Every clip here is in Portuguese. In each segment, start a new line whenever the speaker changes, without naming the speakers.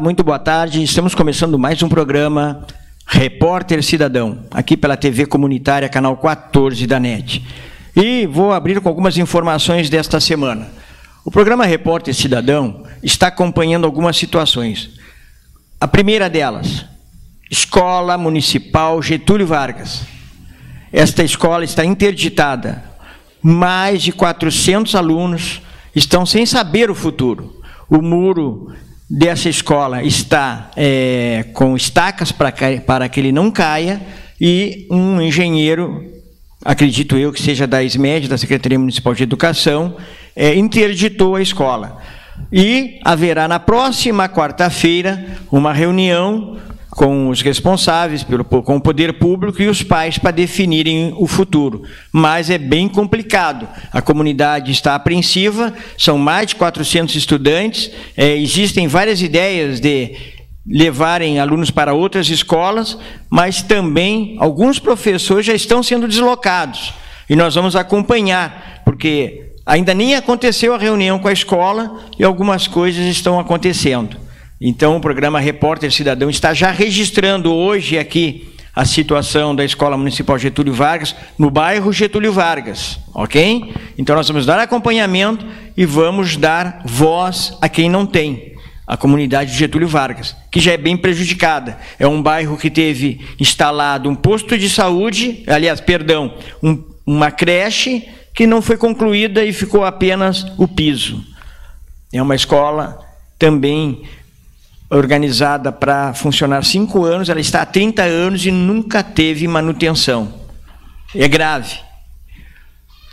Muito boa tarde. Estamos começando mais um programa Repórter Cidadão, aqui pela TV Comunitária, canal 14 da NET. E vou abrir com algumas informações desta semana. O programa Repórter Cidadão está acompanhando algumas situações. A primeira delas, Escola Municipal Getúlio Vargas. Esta escola está interditada. Mais de 400 alunos estão sem saber o futuro. O muro dessa escola está é, com estacas para, para que ele não caia e um engenheiro, acredito eu que seja da SMED, da Secretaria Municipal de Educação, é, interditou a escola. E haverá na próxima quarta-feira uma reunião com os responsáveis, pelo, com o poder público e os pais para definirem o futuro. Mas é bem complicado. A comunidade está apreensiva, são mais de 400 estudantes, é, existem várias ideias de levarem alunos para outras escolas, mas também alguns professores já estão sendo deslocados. E nós vamos acompanhar, porque ainda nem aconteceu a reunião com a escola e algumas coisas estão acontecendo. Então, o programa Repórter Cidadão está já registrando hoje aqui a situação da Escola Municipal Getúlio Vargas no bairro Getúlio Vargas, ok? Então, nós vamos dar acompanhamento e vamos dar voz a quem não tem, a comunidade de Getúlio Vargas, que já é bem prejudicada. É um bairro que teve instalado um posto de saúde, aliás, perdão, um, uma creche que não foi concluída e ficou apenas o piso. É uma escola também organizada para funcionar cinco anos, ela está há 30 anos e nunca teve manutenção. É grave.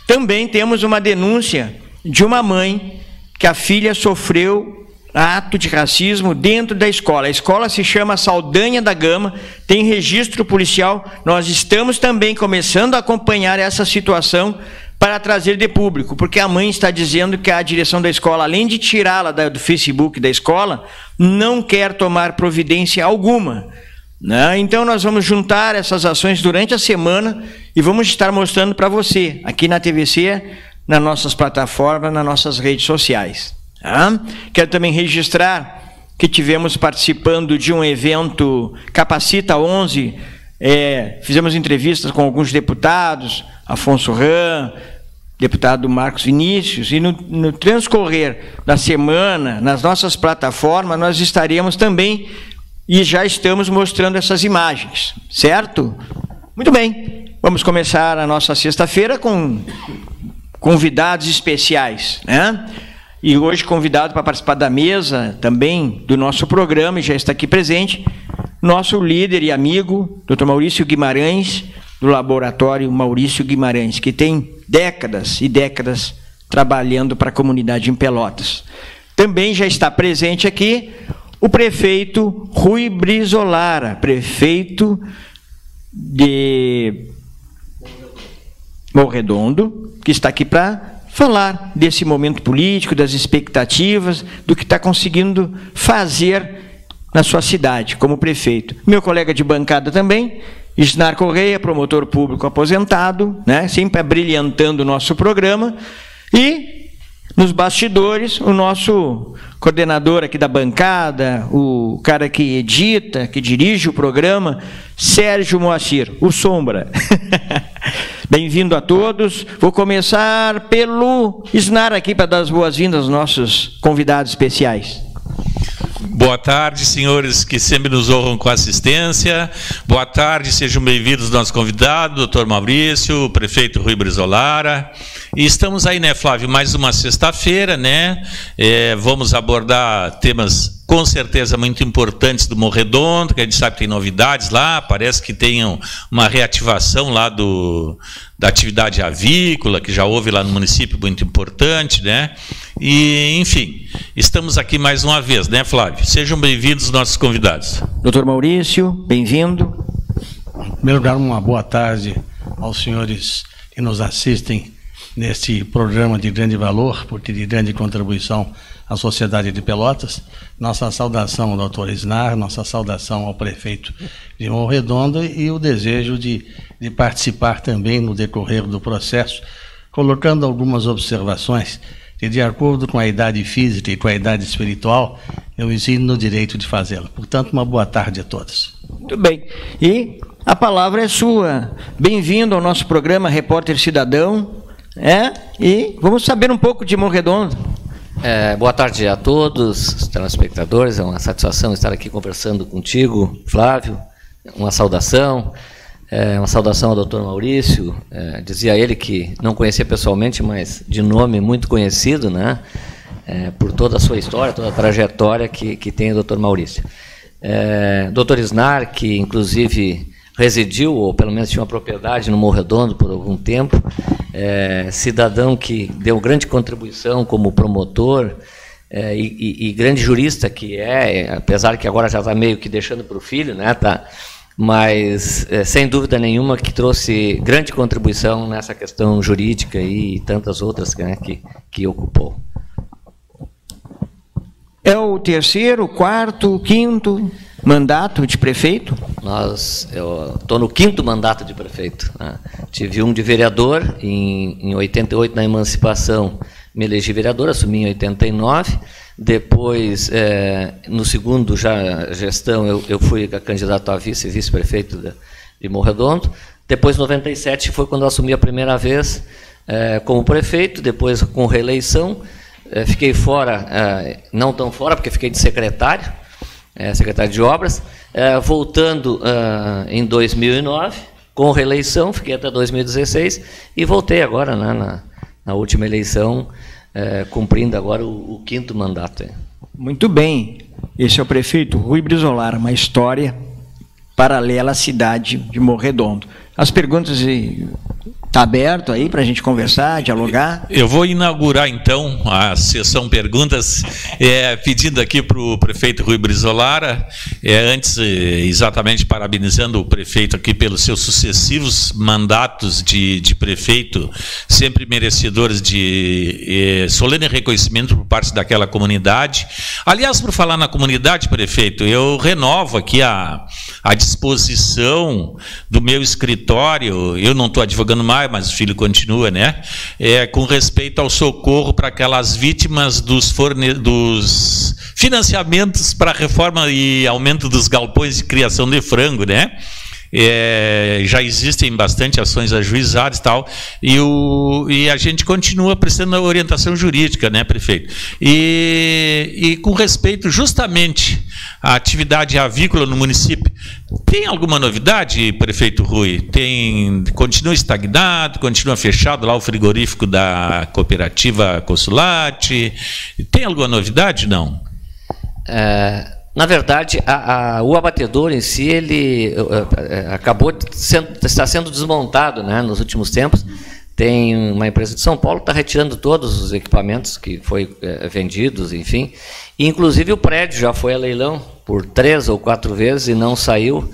Também temos uma denúncia de uma mãe que a filha sofreu ato de racismo dentro da escola. A escola se chama Saldanha da Gama, tem registro policial. Nós estamos também começando a acompanhar essa situação para trazer de público, porque a mãe está dizendo que a direção da escola, além de tirá-la do Facebook da escola, não quer tomar providência alguma. Né? Então, nós vamos juntar essas ações durante a semana e vamos estar mostrando para você, aqui na TVC, nas nossas plataformas, nas nossas redes sociais. Tá? Quero também registrar que tivemos participando de um evento Capacita 11, é, fizemos entrevistas com alguns deputados, Afonso Ram, deputado Marcos Vinícius, e no, no, transcorrer da semana, nas nossas plataformas, nós estaremos também e já estamos mostrando essas imagens, certo? Muito bem, vamos começar a nossa sexta-feira com convidados especiais, né? E hoje convidado para participar da mesa também do nosso programa, e já está aqui presente, nosso líder e amigo, Dr. Maurício Guimarães, do laboratório Maurício Guimarães, que tem décadas e décadas trabalhando para a comunidade em Pelotas. Também já está presente aqui o prefeito Rui Brizolara, prefeito de Morredondo, que está aqui para falar desse momento político, das expectativas, do que está conseguindo fazer na sua cidade como prefeito. Meu colega de bancada também, Isnar Correia, promotor público aposentado, né, sempre brilhantando o nosso programa, e nos bastidores, o nosso coordenador aqui da bancada, o cara que edita, que dirige o programa, Sérgio Moacir, o Sombra. Bem-vindo a todos. Vou começar pelo Isnar aqui para dar as boas-vindas aos nossos convidados especiais.
Boa tarde, senhores que sempre nos honram com assistência. Boa tarde, sejam bem-vindos nosso convidado, doutor Maurício, prefeito Rui Brizolara. E estamos aí, né, Flávio, mais uma sexta-feira, né? É, vamos abordar temas com certeza muito importantes do Morredondo, que a gente sabe que tem novidades lá, parece que tem uma reativação lá do, da atividade avícola, que já houve lá no município, muito importante, né? E, enfim, estamos aqui mais uma vez, né, Flávio? Sejam bem-vindos nossos convidados.
Doutor Maurício, bem-vindo.
Em primeiro lugar, uma boa tarde aos senhores que nos assistem neste programa de grande valor, porque de grande contribuição à sociedade de Pelotas. Nossa saudação ao doutor Isnar, nossa saudação ao prefeito de Redondo e o desejo de, de participar também no decorrer do processo, colocando algumas observações que, de acordo com a idade física e com a idade espiritual, eu me sinto no direito de fazê-lo. Portanto, uma boa tarde a todos.
Muito bem. E a palavra é sua. Bem-vindo ao nosso programa Repórter Cidadão. É? E vamos saber um pouco de Morredondo.
É, boa tarde a todos, telespectadores. É uma satisfação estar aqui conversando contigo, Flávio. Uma saudação. É, uma saudação ao doutor Maurício. É, dizia ele que não conhecia pessoalmente, mas de nome muito conhecido, né? É, por toda a sua história, toda a trajetória que, que tem o doutor Maurício. É, doutor Snar, que inclusive residiu, ou pelo menos tinha uma propriedade no Morredondo por algum tempo, é, cidadão que deu grande contribuição como promotor é, e, e, e, grande jurista que é, apesar que agora já está meio que deixando para o filho, né, tá, mas é, sem dúvida nenhuma que trouxe grande contribuição nessa questão jurídica e tantas outras né, que, que ocupou.
É o terceiro, quarto, quinto mandato de prefeito?
Nós, eu estou no quinto mandato de prefeito. Né? Tive um de vereador em, em 88 na emancipação, me elegi vereador, assumi em 89. Depois, é, no segundo já gestão, eu, eu fui candidato a vice, vice-prefeito de, de Morredondo. Depois, 97 foi quando eu assumi a primeira vez é, como prefeito. Depois, com reeleição. É, fiquei fora, é, não tão fora, porque fiquei de secretário, é, secretário de obras. voltando em 2009, com reeleição, fiquei até 2016 e voltei agora né, na, na última eleição, cumprindo agora o, o quinto mandato.
Muito bem. Esse é o prefeito Rui Brizolar, uma história paralela à cidade de Morredondo. As perguntas Está aberto aí para a gente conversar, dialogar?
Eu vou inaugurar então a sessão perguntas, é, pedindo aqui para o prefeito Rui Brizolara, é, antes exatamente parabenizando o prefeito aqui pelos seus sucessivos mandatos de, de prefeito, sempre merecedores de é, solene reconhecimento por parte daquela comunidade. Aliás, por falar na comunidade, prefeito, eu renovo aqui a, a disposição do meu escritório, eu não estou advogando mais, mas o filho continua, né? É, com respeito ao socorro para aquelas vítimas dos, forne... dos financiamentos para reforma e aumento dos galpões de criação de frango, né? É, já existem bastante ações ajuizadas e tal, e, o, e a gente continua prestando orientação jurídica, né, prefeito? E, e com respeito justamente à atividade avícola no município, tem alguma novidade, prefeito Rui? Tem, continua estagnado, continua fechado lá o frigorífico da cooperativa Consulate? Tem alguma novidade? Não.
É, na verdade, a, a, o abatedor em si, ele uh, acabou sendo, está sendo desmontado né, nos últimos tempos. Tem uma empresa de São Paulo que está retirando todos os equipamentos que foi vendidos, enfim. E, inclusive o prédio já foi a leilão por três ou quatro vezes e não saiu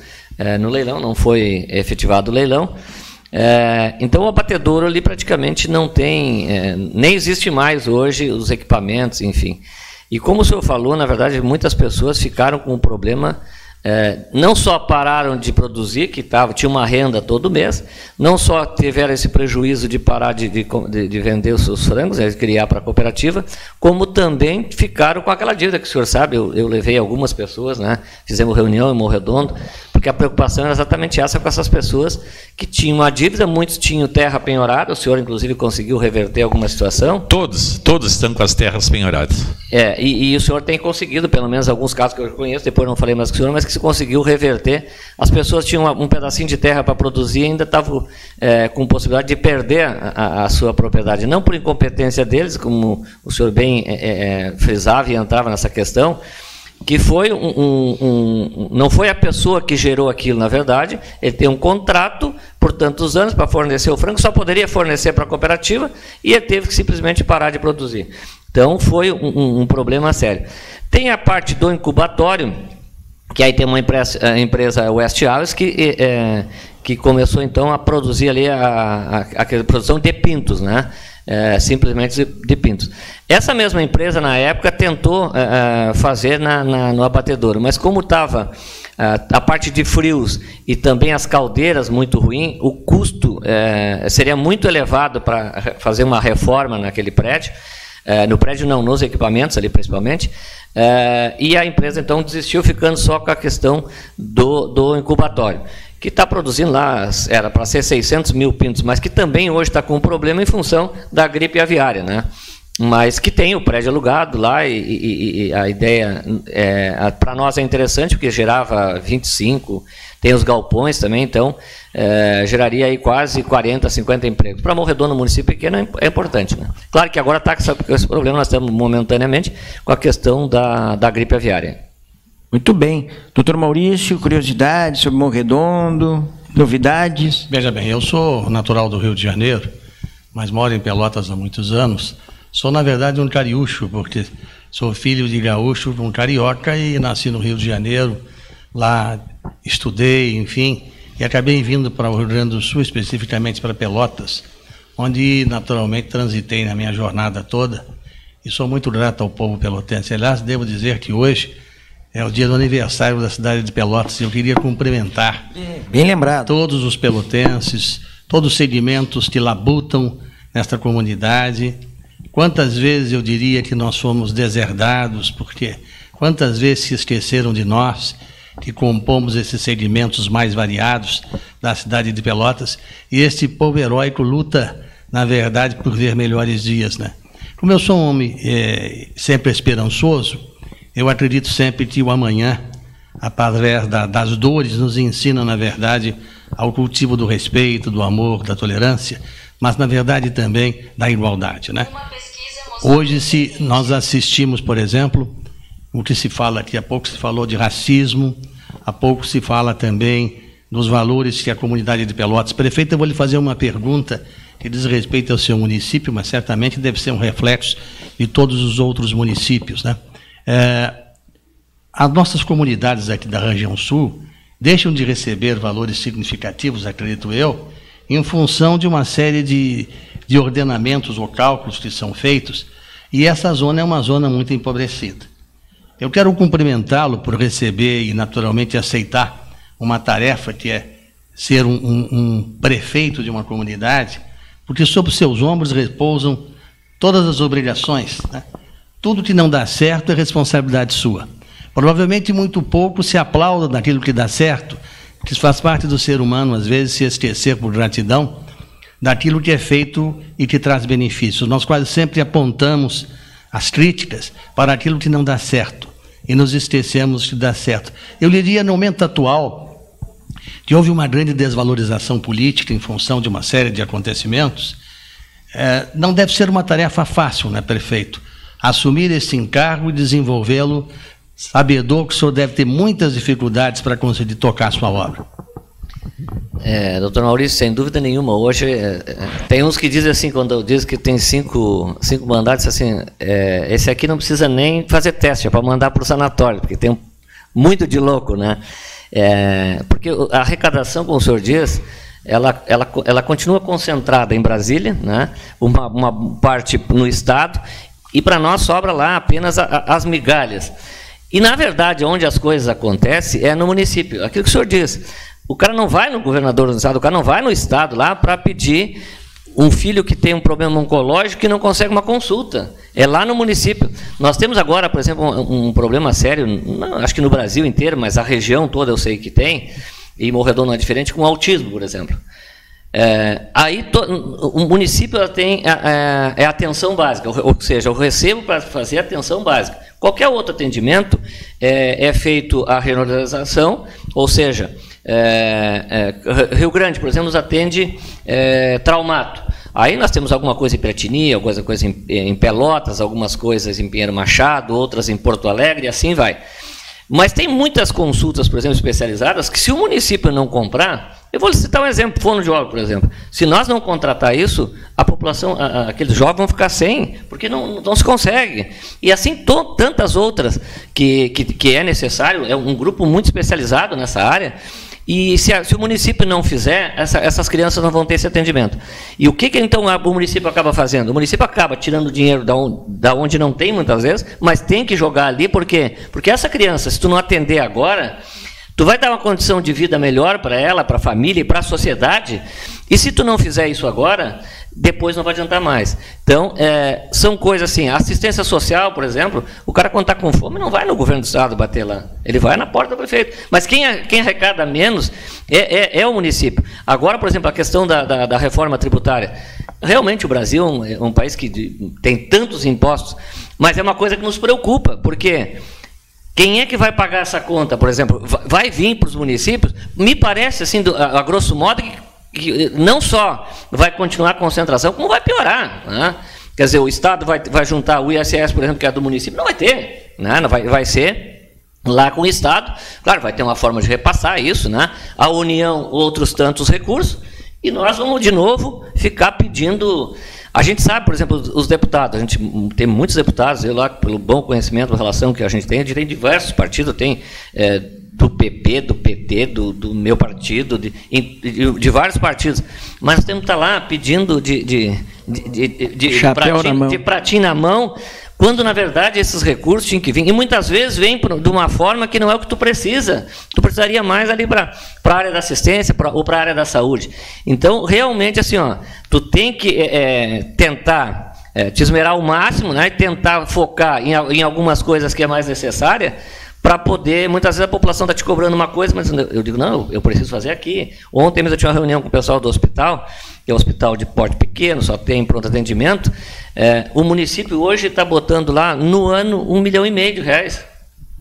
no leilão, não foi efetivado o leilão. então o abatedouro ali praticamente não tem, nem existe mais hoje os equipamentos, enfim. E como o senhor falou, na verdade, muitas pessoas ficaram com o problema é, não só pararam de produzir, que tava, tinha uma renda todo mês, não só tiveram esse prejuízo de parar de, de, de vender os seus frangos, de criar para a cooperativa, como também ficaram com aquela dívida que o senhor sabe, eu, eu levei algumas pessoas, né, fizemos reunião em Morredondo, porque a preocupação era exatamente essa com essas pessoas que tinham uma dívida, muitos tinham terra penhorada, o senhor inclusive conseguiu reverter alguma situação?
Todos, todos estão com as terras penhoradas.
É, e, e o senhor tem conseguido, pelo menos alguns casos que eu conheço, depois não falei mais com o senhor, mas que se conseguiu reverter. As pessoas tinham um pedacinho de terra para produzir e ainda estavam é, com possibilidade de perder a, a, sua propriedade, não por incompetência deles, como o senhor bem é, é, é frisava e entrava nessa questão, que foi um, um, um, não foi a pessoa que gerou aquilo, na verdade, ele tem um contrato por tantos anos para fornecer o frango, só poderia fornecer para a cooperativa e ele teve que simplesmente parar de produzir. Então foi um, problema sério. Tem a parte do incubatório, que aí tem uma empresa, a empresa West Aves que, é, que começou então a produzir ali a, a, a produção de pintos, né? É, simplesmente de pintos. Essa mesma empresa, na época, tentou é, é fazer na, na, no abatedouro, mas como estava é, a parte de frios e também as caldeiras muito ruim, o custo é, seria muito elevado para fazer uma reforma naquele prédio. É, no prédio não, nos equipamentos ali principalmente, é, e a empresa então desistiu, ficando só com a questão do, do incubatório, que está produzindo lá, era para ser 600 mil pintos, mas que também hoje está com um problema em função da gripe aviária, né? mas que tem o prédio alugado lá e, e, e a ideia é, para nós é interessante porque gerava 25, tem os galpões também, então é, geraria aí quase 40, 50 empregos. Para Morredor, no município pequeno, é, é importante. Né? Claro que agora está com esse problema, nós estamos momentaneamente com a questão da, da gripe aviária.
Muito bem. Doutor Maurício, curiosidades sobre Morredondo, novidades?
Veja bem, eu sou natural do Rio de Janeiro, mas moro em Pelotas há muitos anos. Sou, na verdade, um cariúcho, porque sou filho de gaúcho, um carioca, e nasci no Rio de Janeiro. Lá estudei, enfim, e acabei vindo para o Rio Grande do Sul, especificamente para Pelotas, onde, naturalmente, transitei na minha jornada toda. E sou muito grato ao povo pelotense. Aliás, devo dizer que hoje é o dia do aniversário da cidade de Pelotas e eu queria cumprimentar
Bem lembrado.
todos os pelotenses, todos os segmentos que labutam nesta comunidade Quantas vezes eu diria que nós fomos deserdados, porque quantas vezes se esqueceram de nós, que compomos esses segmentos mais variados da cidade de Pelotas, e este povo heróico luta, na verdade, por ver melhores dias. Né? Como eu sou um homem é, sempre esperançoso, eu acredito sempre que o amanhã, através da, das dores, nos ensina, na verdade, ao cultivo do respeito, do amor, da tolerância, mas na verdade também da igualdade, né? Hoje, se nós assistimos, por exemplo, o que se fala aqui, há pouco se falou de racismo, há pouco se fala também dos valores que a comunidade de Pelotas. Prefeito, eu vou lhe fazer uma pergunta que diz respeito ao seu município, mas certamente deve ser um reflexo de todos os outros municípios, né? É, as nossas comunidades aqui da região sul deixam de receber valores significativos, acredito eu, em função de uma série de, de ordenamentos ou cálculos que são feitos, e essa zona é uma zona muito empobrecida. Eu quero cumprimentá-lo por receber e, naturalmente, aceitar uma tarefa que é ser um, um, um prefeito de uma comunidade, porque sobre seus ombros repousam todas as obrigações. Né? Tudo que não dá certo é responsabilidade sua. Provavelmente muito pouco se aplauda daquilo que dá certo, que faz parte do ser humano, às vezes, se esquecer por gratidão daquilo que é feito e que traz benefícios. Nós quase sempre apontamos as críticas para aquilo que não dá certo e nos esquecemos que dá certo. Eu diria, no momento atual, que houve uma grande desvalorização política em função de uma série de acontecimentos. É, não deve ser uma tarefa fácil, né, prefeito? Assumir esse encargo e desenvolvê-lo sabedor que o senhor deve ter muitas dificuldades para conseguir tocar a sua obra.
É, doutor Maurício, sem dúvida nenhuma, hoje é, é tem uns que dizem assim, quando diz que tem cinco, cinco mandatos, assim, é, esse aqui não precisa nem fazer teste, é para mandar para o sanatório, porque tem muito de louco, né? É, porque a arrecadação, como o senhor diz, ela, ela, ela continua concentrada em Brasília, né? uma, uma parte no Estado, e para nós sobra lá apenas a, a, as migalhas. E, na verdade, onde as coisas acontecem é no município. Aquilo que o senhor diz. O cara não vai no governador do estado, o cara não vai no estado lá para pedir um filho que tem um problema oncológico que não consegue uma consulta. É lá no município. Nós temos agora, por exemplo, um, problema sério, não, acho que no Brasil inteiro, mas a região toda eu sei que tem, e Morredor não é diferente, com autismo, por exemplo. É, aí to, o município tem é, é atenção básica, ou seja, eu recebo para fazer atenção básica. Qualquer outro atendimento é, é feito a renorização, ou seja, é, é, Rio Grande, por exemplo, nos atende é, traumato. Aí nós temos alguma coisa em Piratini, alguma coisa em, em Pelotas, algumas coisas em Pinheiro Machado, outras em Porto Alegre, e assim vai. Mas tem muitas consultas, por exemplo, especializadas, que se o município não comprar, eu vou citar um exemplo, fono de óleo, por exemplo. Se nós não contratar isso, a população, a, a, aqueles jovens vão ficar sem, porque não, não se consegue. E assim to, tantas outras que, que, que, é necessário, é um grupo muito especializado nessa área. E se, a, se o município não fizer, essa, essas crianças não vão ter esse atendimento. E o que, que então a, o município acaba fazendo? O município acaba tirando dinheiro da, on, da onde não tem, muitas vezes, mas tem que jogar ali, por quê? Porque essa criança, se tu não atender agora, Tu vai dar uma condição de vida melhor para ela, para a família e para a sociedade. E se tu não fizer isso agora, depois não vai adiantar mais. Então, é, são coisas assim, assistência social, por exemplo, o cara quando está com fome não vai no governo do estado bater lá, ele vai na porta do prefeito. Mas quem, quem arrecada menos é, é, é o município. Agora, por exemplo, a questão da, da, da reforma tributária. Realmente o Brasil é um, é um país que tem tantos impostos, mas é uma coisa que nos preocupa, porque quem é que vai pagar essa conta, por exemplo? Vai vir para os municípios? Me parece, assim, a, a grosso modo, que que não só vai continuar a concentração, como vai piorar. Né? Quer dizer, o Estado vai, vai juntar o ISS, por exemplo, que é do município, não vai ter. Né? Vai, vai ser lá com o Estado. Claro, vai ter uma forma de repassar isso, né? a União, outros tantos recursos, e nós vamos de novo ficar pedindo. A gente sabe, por exemplo, os deputados, a gente tem muitos deputados, eu lá, pelo bom conhecimento, relação que a gente tem, a gente tem diversos partidos, tem é, do PP, do PT, do, do meu partido, de, de, de, vários partidos. Mas temos que estar lá pedindo de, de, de, de, pratinho, de pratinho na mão, quando na verdade esses recursos tinham que vir. E muitas vezes vem de uma forma que não é o que tu precisa. Tu precisaria mais ali para a área da assistência pra, ou para a área da saúde. Então, realmente, assim, ó, tu tem que é, tentar é, te esmerar ao máximo, né, e tentar focar em, em algumas coisas que é mais necessária para poder. Muitas vezes a população está te cobrando uma coisa, mas eu digo, não, eu preciso fazer aqui. Ontem mesmo eu tinha uma reunião com o pessoal do hospital, que é um hospital de porte pequeno, só tem pronto atendimento. É, o município hoje está botando lá, no ano, um milhão e meio de reais.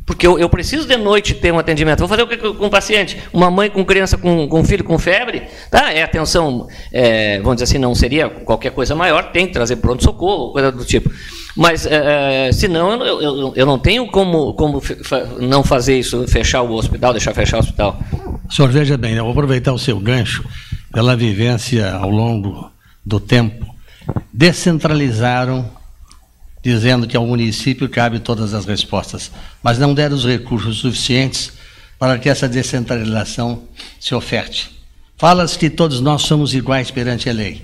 Porque eu, eu, preciso de noite ter um atendimento. Vou fazer o que com um paciente? Uma mãe com criança com, com filho com febre? Tá, é atenção, é, vamos dizer assim, não seria qualquer coisa maior, tem que trazer pronto-socorro, coisa do tipo. Mas, é, é senão, eu, eu, eu, não tenho como, como não fazer isso, fechar o hospital, deixar fechar o hospital.
Senhor, veja bem, eu vou aproveitar o seu gancho pela vivência ao longo do tempo. Descentralizaram dizendo que ao município cabe todas as respostas, mas não deram os recursos suficientes para que essa descentralização se oferte. Fala-se que todos nós somos iguais perante a lei,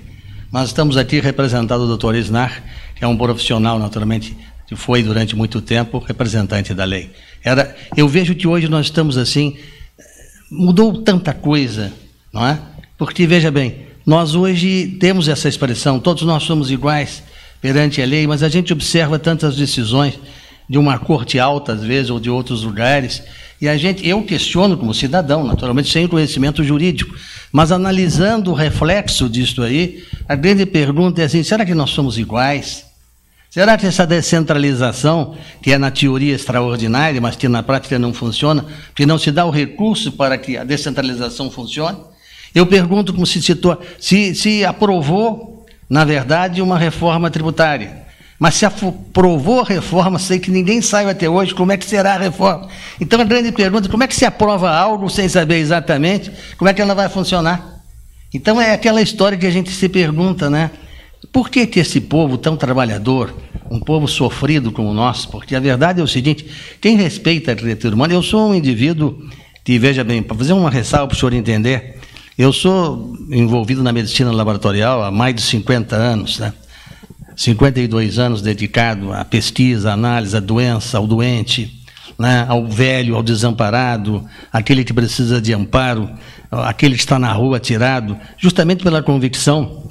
mas estamos aqui representando o doutor Isnar, que é um profissional, naturalmente, que foi durante muito tempo representante da lei. Era, eu vejo que hoje nós estamos assim, mudou tanta coisa, não é? Porque, veja bem, nós hoje temos essa expressão, todos nós somos iguais, perante a lei, mas a gente observa tantas decisões de uma corte alta, às vezes, ou de outros lugares, e a gente, eu questiono como cidadão, naturalmente sem conhecimento jurídico, mas analisando o reflexo disso aí, a grande pergunta é assim: será que nós somos iguais? Será que essa descentralização, que é na teoria extraordinária, mas que na prática não funciona, que não se dá o recurso para que a descentralização funcione? Eu pergunto como se, se, se aprovou na verdade, uma reforma tributária. Mas se aprovou a reforma, sei que ninguém sabe até hoje como é que será a reforma. Então a grande pergunta é como é que se aprova algo sem saber exatamente como é que ela vai funcionar? Então é aquela história que a gente se pergunta, né? Por que, que esse povo tão trabalhador, um povo sofrido como o nosso, porque a verdade é o seguinte, quem respeita a arquitetura humana, eu sou um indivíduo que, veja bem, para fazer uma ressalva para o senhor entender, eu sou envolvido na medicina laboratorial há mais de 50 anos, né? 52 anos dedicado à pesquisa, à análise, à doença, ao doente, né? ao velho, ao desamparado, aquele que precisa de amparo, aquele que está na rua tirado, justamente pela convicção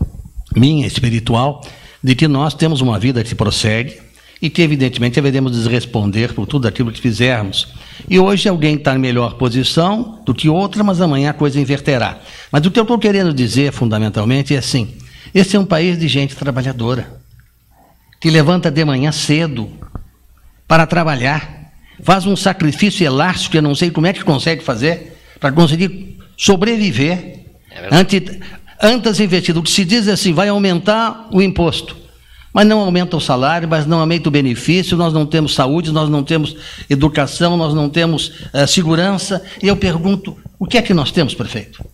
minha espiritual de que nós temos uma vida que prossegue, e que, evidentemente, deveremos responder por tudo aquilo que fizermos. E hoje alguém está em melhor posição do que outra, mas amanhã a coisa inverterá. Mas o que eu estou querendo dizer, fundamentalmente, é assim: esse é um país de gente trabalhadora, que levanta de manhã cedo para trabalhar, faz um sacrifício elástico, que eu não sei como é que consegue fazer, para conseguir sobreviver. É antes, antes investido, o que se diz é assim: vai aumentar o imposto mas não aumenta o salário, mas não aumenta o benefício, nós não temos saúde, nós não temos educação, nós não temos uh, segurança. E eu pergunto, o que é que nós temos, prefeito?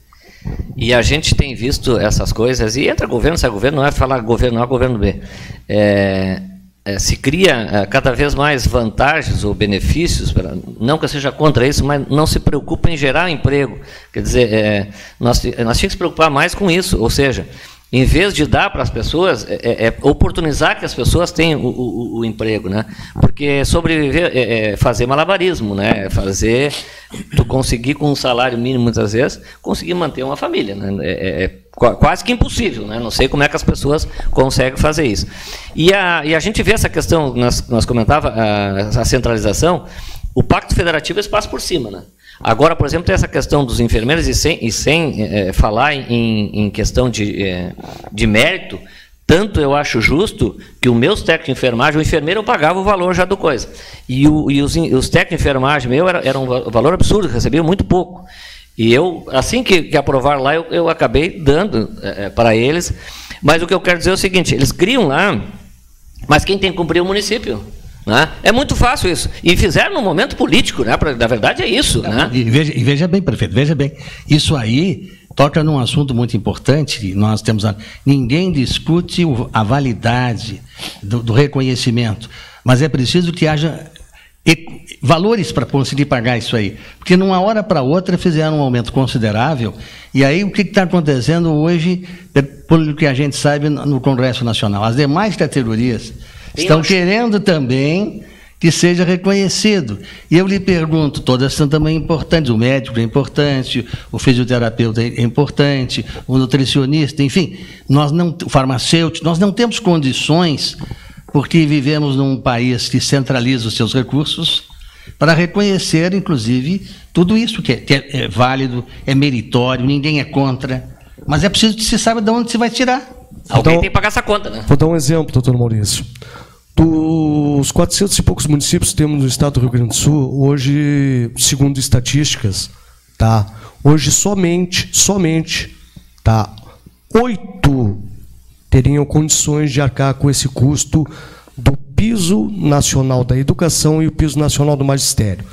E a gente tem visto essas coisas, e entra governo, sai governo, não é falar governo A, governo B. É, é, se cria é, cada vez mais vantagens ou benefícios, não que eu seja contra isso, mas não se preocupa em gerar emprego. Quer dizer, é, nós, nós tínhamos que se preocupar mais com isso, ou seja, em vez de dar para as pessoas, é, é, é, oportunizar que as pessoas tenham o, o, o emprego, né? Porque sobreviver é, é, fazer malabarismo, né? Fazer, tu conseguir com um salário mínimo muitas vezes, conseguir manter uma família, né? É, é, quase que impossível, né? Não sei como é que as pessoas conseguem fazer isso. E a, e a gente vê essa questão, nós, nós comentava a, a centralização, o Pacto Federativo é passa por cima, né? Agora, por exemplo, tem essa questão dos enfermeiros, e sem, e sem é, falar em, em, questão de, é, de mérito, tanto eu acho justo que os meus técnicos de enfermagem, o enfermeiro eu pagava o valor já do coisa. E, o, e os, os, técnicos de enfermagem meu era, era um valor absurdo, recebiam muito pouco. E eu, assim que, que aprovar lá, eu, eu acabei dando é, para eles. Mas o que eu quero dizer é o seguinte: eles criam lá, mas quem tem que cumprir é o município. Né? É muito fácil isso. E fizeram no momento político, né? na verdade é isso. Né?
E, veja, e veja bem, prefeito, veja bem. Isso aí toca num assunto muito importante. Nós temos a, ninguém discute a validade do, do reconhecimento, mas é preciso que haja valores para conseguir pagar isso aí. Porque numa hora para outra fizeram um aumento considerável. E aí o que está acontecendo hoje, pelo que a gente sabe no Congresso Nacional? As demais categorias estão querendo também que seja reconhecido. E eu lhe pergunto, todas são também importantes, o médico é importante, o fisioterapeuta é importante, o nutricionista, enfim, nós não, o farmacêutico, nós não temos condições, porque vivemos num país que centraliza os seus recursos, para reconhecer, inclusive, tudo isso que é, que é, válido, é meritório, ninguém é contra, mas é preciso que se saiba de onde se vai tirar.
Alguém então, tem que pagar essa conta, né?
Vou dar um exemplo, doutor Maurício. Dos 400 e poucos municípios que temos no estado do Rio Grande do Sul, hoje, segundo estatísticas, tá? Hoje somente, somente, tá? Oito teriam condições de arcar com esse custo do piso nacional da educação e o piso nacional do magistério.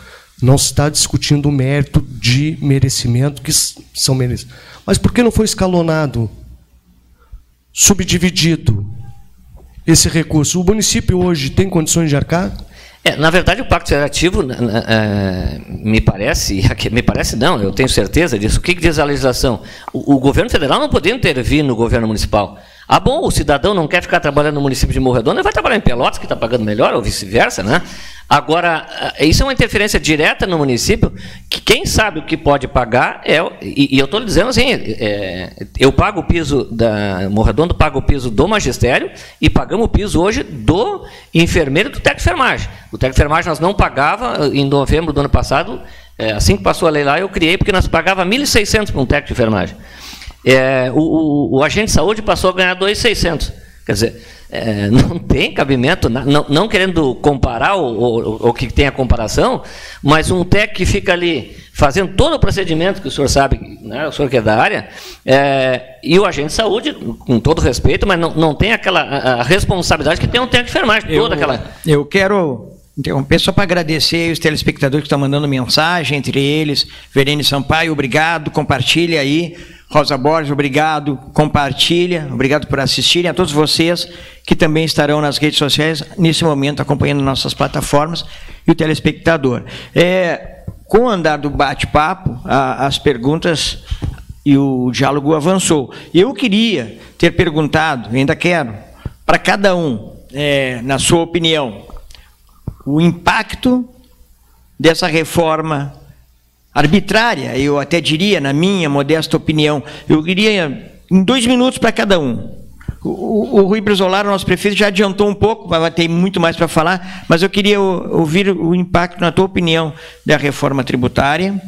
Não se está discutindo o mérito de merecimento, que são merecidos. Mas por que não foi escalonado? Subdividido? Esse recurso. O município hoje tem condições de arcar?
É, na verdade, o Pacto Federativo, é, me parece, me parece não, eu tenho certeza disso. O que diz a legislação? O, o governo federal não pode intervir no governo municipal. Ah, bom, o cidadão não quer ficar trabalhando no município de Morredondo, ele vai trabalhar em Pelotas, que está pagando melhor, ou vice-versa, né? Agora, eh, isso é uma interferência direta no município, que quem sabe o que pode pagar é. E, e eu estou dizendo assim: é, eu pago o piso da Morredondo, pago o piso do magistério e pagamos o piso hoje do enfermeiro do técnico de enfermagem. O técnico de enfermagem nós não pagava em novembro do ano passado, é, assim que passou a lei lá, eu criei, porque nós pagava 1.600 para um técnico de enfermagem. É, o, o, o, agente de saúde passou a ganhar 2,600. Quer dizer, é, não tem cabimento, não, não querendo comparar o, o, que tem a comparação, mas um técnico que fica ali fazendo todo o procedimento que o senhor sabe, né, o senhor que é da área, é, e o agente de saúde, com todo respeito, mas não, não tem aquela a, a responsabilidade que tem um técnico de enfermagem,
eu,
toda aquela.
Eu quero interromper só para agradecer os telespectadores que estão mandando mensagem, entre eles, Verene Sampaio, obrigado, compartilha aí. Rosa Borges, obrigado, compartilha, obrigado por assistirem, a todos vocês que também estarão nas redes sociais nesse momento acompanhando nossas plataformas e o telespectador. É, com o andar do bate-papo, as perguntas e o diálogo avançou. Eu queria ter perguntado, ainda quero, para cada um, é, na sua opinião, o impacto dessa reforma arbitrária, eu até diria, na minha modesta opinião. Eu diria em dois minutos para cada um. O, o, Rui Brizolara, nosso prefeito, já adiantou um pouco, vai ter muito mais para falar, mas eu queria ouvir o impacto, na tua opinião, da reforma tributária.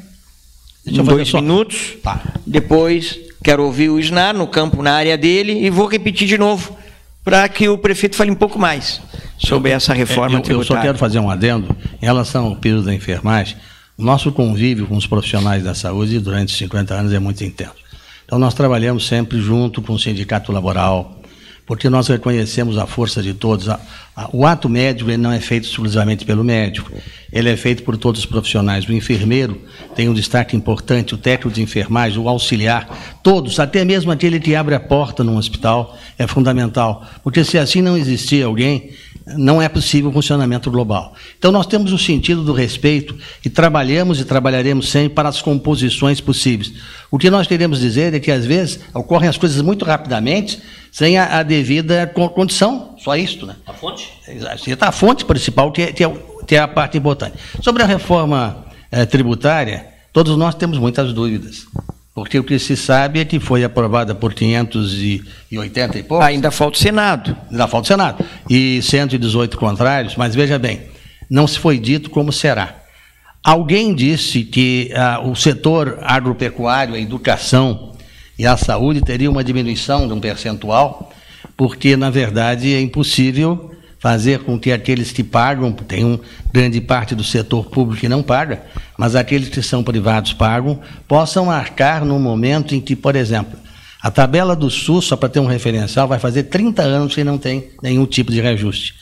Deixa em dois só. minutos. Tá. Depois quero ouvir o Isnar no campo, na área dele, e vou repetir de novo, para que o prefeito fale um pouco mais sobre essa reforma
eu,
tributária.
Eu só quero fazer um adendo em relação ao peso da enfermagem. O nosso convívio com os profissionais da saúde durante 50 anos é muito intenso. Então, nós trabalhamos sempre junto com o sindicato laboral, porque nós reconhecemos a força de todos. O ato médico não é feito exclusivamente pelo médico, ele é feito por todos os profissionais. O enfermeiro tem um destaque importante, o técnico de enfermagem, o auxiliar, todos, até mesmo aquele que abre a porta num hospital, é fundamental. Porque se assim não existir alguém, não é possível o funcionamento global. Então, nós temos o sentido do respeito e trabalhamos e trabalharemos sempre para as composições possíveis. O que nós queremos dizer é que, às vezes, ocorrem as coisas muito rapidamente, sem a, a devida condição, só isto. Né?
A fonte?
Está a fonte principal, que é, que, é, que é, a parte importante. Sobre a reforma eh, tributária, todos nós temos muitas dúvidas Porque o que se sabe é que foi aprovada por 580 e poucos.
Ainda falta o Senado.
Ainda falta o Senado. E 118 contrários, mas veja bem, não se foi dito como será. Alguém disse que ah, o setor agropecuário, a educação e a saúde teria uma diminuição de um percentual, porque, na verdade, é impossível fazer com que aqueles que pagam, tem uma grande parte do setor público que não paga, mas aqueles que são privados pagam, possam arcar no momento em que, por exemplo, a tabela do SUS, só para ter um referencial, vai fazer 30 anos que não tem nenhum tipo de reajuste.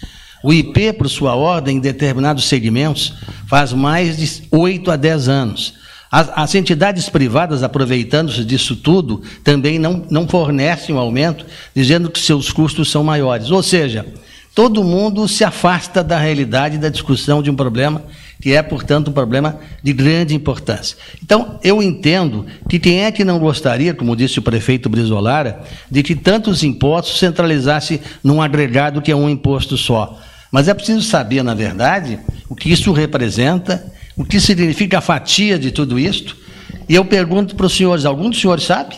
O IP, por sua ordem, em determinados segmentos, faz mais de 8 a 10 anos. As, as entidades privadas, aproveitando-se disso tudo, também não, não fornecem um aumento, dizendo que seus custos são maiores. Ou seja, todo mundo se afasta da realidade da discussão de um problema que é, portanto, um problema de grande importância. Então, eu entendo que quem é que não gostaria, como disse o prefeito Brizolara, de que tantos impostos centralizasse num agregado que é um imposto só. Mas é preciso saber, na verdade, o que isso representa, o que significa a fatia de tudo isto. E eu pergunto para os senhores: algum dos senhores sabe?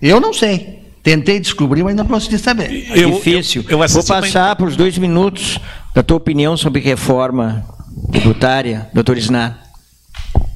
Eu não sei. Tentei descobrir, mas não consegui saber.
É difícil. Eu, eu, eu Vou passar para os dois minutos da tua opinião sobre reforma tributária, doutor Isnar.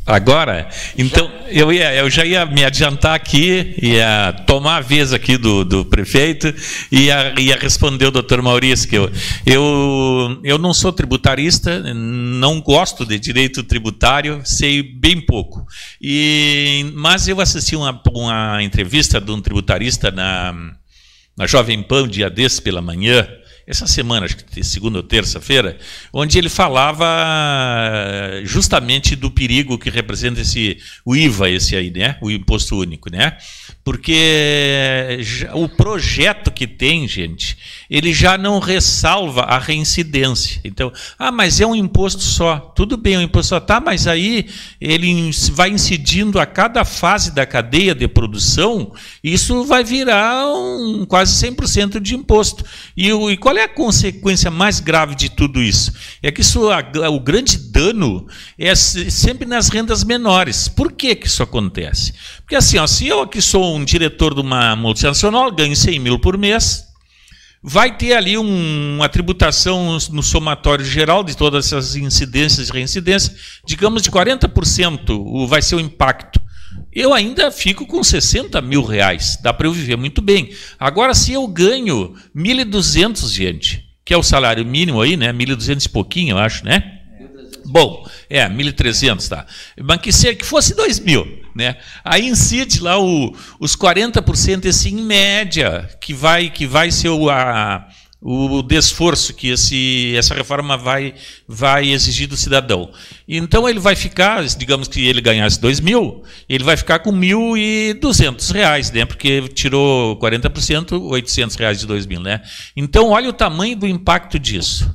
Agora, então eu, ia, eu já ia me adiantar aqui, ia tomar a vez aqui do, do prefeito e ia, ia responder o doutor Maurício, que eu, eu, eu não sou tributarista, não gosto de direito tributário, sei bem pouco. E, mas eu assisti uma, uma entrevista de um tributarista na, na Jovem Pan, dia desse pela manhã, essa semana, acho que segunda ou terça-feira, onde ele falava justamente do perigo que representa esse o IVA esse aí, né? O imposto único, né? Porque o projeto que tem, gente, ele já não ressalva a reincidência. Então, ah, mas é um imposto só. Tudo bem, é um imposto só. Tá, mas aí ele vai incidindo a cada fase da cadeia de produção, isso vai virar um quase 100% de imposto. E, e qual é a consequência mais grave de tudo isso? É que isso, o grande dano é sempre nas rendas menores. Por que, que isso acontece? Porque assim, ó, se eu aqui sou um diretor de uma multinacional, ganho 100 mil por mês, vai ter ali um, uma tributação no somatório geral de todas essas incidências e reincidências, digamos de 40% vai ser o impacto. Eu ainda fico com 60 mil reais, dá para eu viver muito bem. Agora, se eu ganho 1.200, gente, que é o salário mínimo aí, né? 1.200 e pouquinho, eu acho, né? Bom, é, 1.300, tá. Mas que, se, que fosse 2 mil, né? Aí incide lá o, os 40% esse em média, que vai, que vai ser o, a, o desforço que esse, essa reforma vai, vai exigir do cidadão. Então ele vai ficar, digamos que ele ganhasse 2 mil, ele vai ficar com 1.200 reais, né? porque tirou 40%, 800 reais de 2 mil. Né? Então olha o tamanho do impacto disso.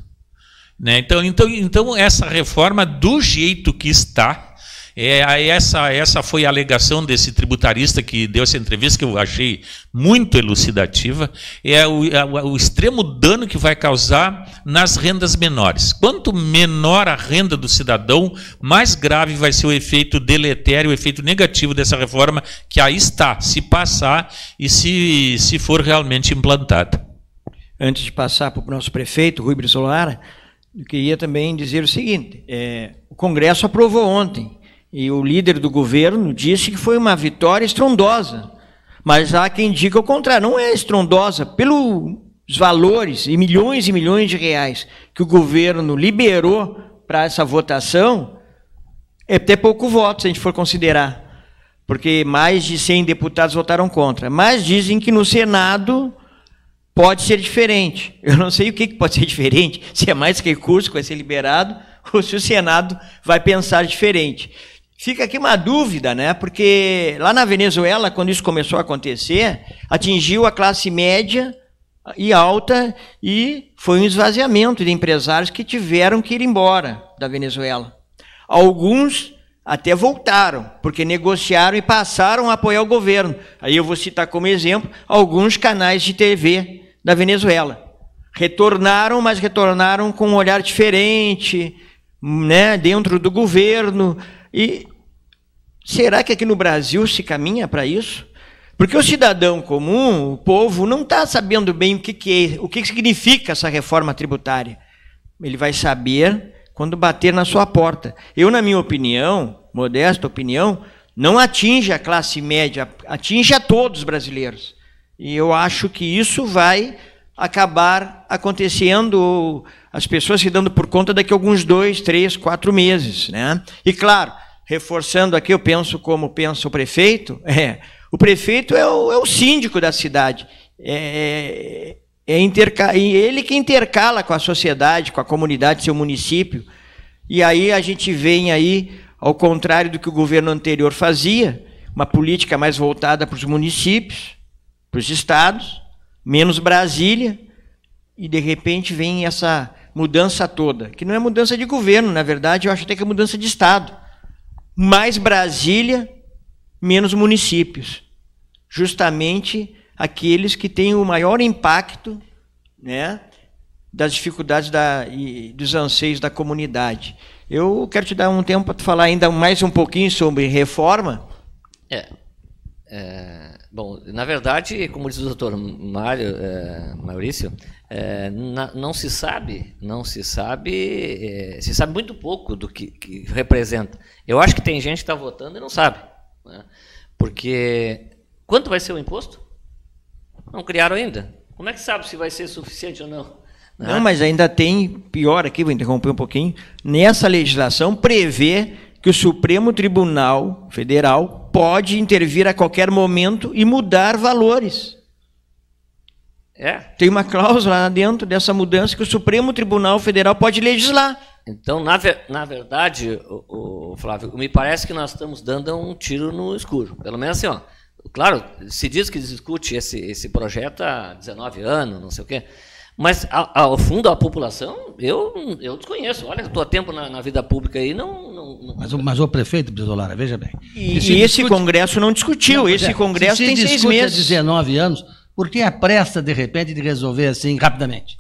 Né? Então, então, então, essa reforma, do jeito que está, é, essa, essa foi a alegação desse tributarista que deu essa entrevista, que eu achei muito elucidativa, é o, é o extremo dano que vai causar nas rendas menores. Quanto menor a renda do cidadão, mais grave vai ser o efeito deletério, o efeito negativo dessa reforma, que aí está, se passar e se, se for realmente implantada.
Antes de passar para o nosso prefeito, Rui Brizolara, eu queria também dizer o seguinte: é, o Congresso aprovou ontem e o líder do governo disse que foi uma vitória estrondosa. Mas há quem diga o contrário, não é estrondosa, pelos valores e milhões e milhões de reais que o governo liberou para essa votação, é até pouco voto, se a gente for considerar. Porque mais de 100 deputados votaram contra. Mas dizem que no Senado pode ser diferente. Eu não sei o que pode ser diferente, se é mais recurso que vai ser liberado, ou se o Senado vai pensar diferente. Fica aqui uma dúvida, né? Porque lá na Venezuela, quando isso começou a acontecer, atingiu a classe média e alta e foi um esvaziamento de empresários que tiveram que ir embora da Venezuela. Alguns até voltaram, porque negociaram e passaram a apoiar o governo. Aí eu vou citar como exemplo alguns canais de TV da Venezuela. Retornaram, mas retornaram com um olhar diferente, né, dentro do governo. E Será que aqui no Brasil se caminha para isso? Porque o cidadão comum, o povo, não está sabendo bem o que, que é, o que significa essa reforma tributária. Ele vai saber quando bater na sua porta. Eu, na minha opinião, modesta opinião, não atinge a classe média, atinge a todos os brasileiros. E eu acho que isso vai acabar acontecendo, as pessoas se dando por conta daqui a alguns dois, três, quatro meses. Né? E claro, reforçando aqui, eu penso como pensa o prefeito, é, o prefeito é o, é o síndico da cidade. É, é interca ele que intercala com a sociedade, com a comunidade, seu município. E aí a gente vem aí, ao contrário do que o governo anterior fazia, uma política mais voltada para os municípios, para os estados, menos Brasília, e de repente vem essa mudança toda, que não é mudança de governo, na verdade, eu acho até que é mudança de estado. Mais Brasília, menos municípios. Justamente aqueles que têm o maior impacto né, das dificuldades da, e dos anseios da comunidade. Eu quero te dar um tempo para falar ainda mais um pouquinho sobre reforma.
É, é, bom, na verdade, como diz o doutor Mário, é, Maurício, é, na, não se sabe, não se sabe, é, se sabe muito pouco do que, que, representa. Eu acho que tem gente que está votando e não sabe. Né? Porque quanto vai ser o imposto? Não criaram ainda. Como é que sabe se vai ser suficiente ou não?
Não, mas ainda tem, pior aqui, vou interromper um pouquinho, nessa legislação prevê que o Supremo Tribunal Federal pode intervir a qualquer momento e mudar valores.
É.
Tem uma cláusula lá dentro dessa mudança que o Supremo Tribunal Federal pode legislar.
Então, na, ver, na verdade, o, o, Flávio, me parece que nós estamos dando um tiro no escuro. Pelo menos assim, ó. Claro, se diz que discute esse, esse projeto há 19 anos, não sei o quê. Mas, ao fundo, a população, eu, eu desconheço. Olha, estou há tempo na, na, vida pública aí, não... não, não...
Mas, o, mas o prefeito, Brizolara, veja bem.
E, e esse Congresso não discutiu. Não, esse é, Congresso se tem seis meses.
há 19 anos, por que a pressa, de repente, de resolver assim rapidamente?